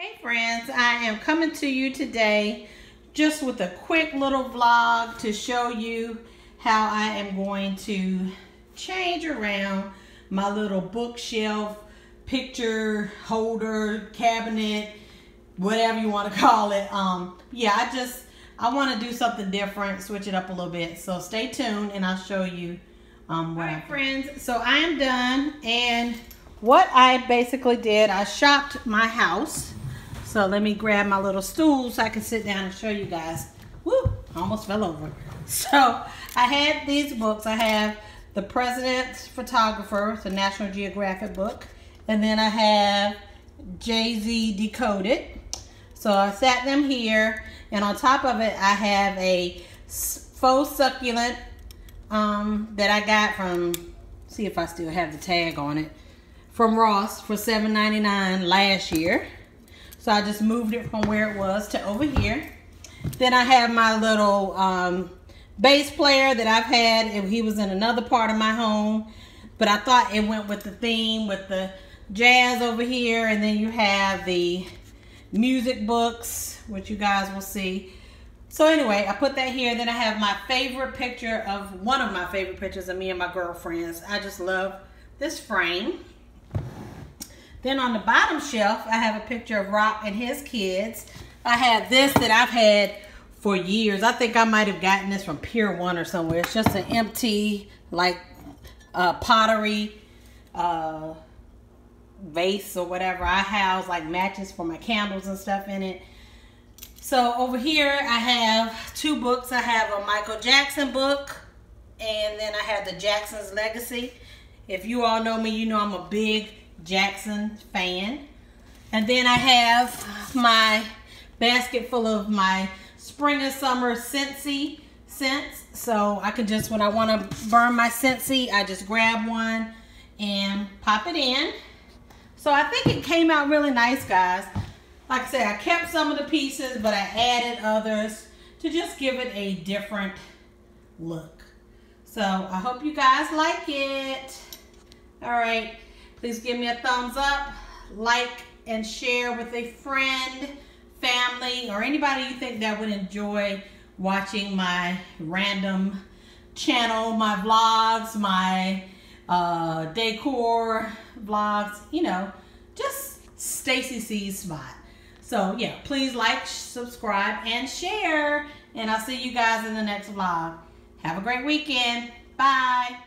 Hey friends, I am coming to you today just with a quick little vlog to show you how I am going to change around my little bookshelf, picture holder, cabinet, whatever you want to call it. Um, yeah, I just, I want to do something different, switch it up a little bit. So stay tuned and I'll show you um, what All right, friends, so I am done and what I basically did, I shopped my house so let me grab my little stool so I can sit down and show you guys. Woo, almost fell over. So I had these books. I have The President's Photographer, the National Geographic book. And then I have Jay-Z Decoded. So I sat them here. And on top of it, I have a faux succulent um, that I got from, see if I still have the tag on it, from Ross for $7.99 last year. So I just moved it from where it was to over here. Then I have my little um, bass player that I've had. He was in another part of my home. But I thought it went with the theme with the jazz over here. And then you have the music books, which you guys will see. So anyway, I put that here. Then I have my favorite picture of one of my favorite pictures of me and my girlfriends. I just love this frame. Then on the bottom shelf, I have a picture of Rock and his kids. I have this that I've had for years. I think I might have gotten this from Pier 1 or somewhere. It's just an empty, like, uh, pottery uh, vase or whatever. I house, like, matches for my candles and stuff in it. So over here, I have two books. I have a Michael Jackson book, and then I have the Jackson's Legacy. If you all know me, you know I'm a big Jackson fan. And then I have my basket full of my spring and summer Scentsy scents. So I can just, when I want to burn my Scentsy, I just grab one and pop it in. So I think it came out really nice, guys. Like I said, I kept some of the pieces, but I added others to just give it a different look. So I hope you guys like it. All right. Please give me a thumbs up, like, and share with a friend, family, or anybody you think that would enjoy watching my random channel, my vlogs, my uh, decor vlogs, you know, just Stacey C's spot. So yeah, please like, subscribe, and share. And I'll see you guys in the next vlog. Have a great weekend. Bye.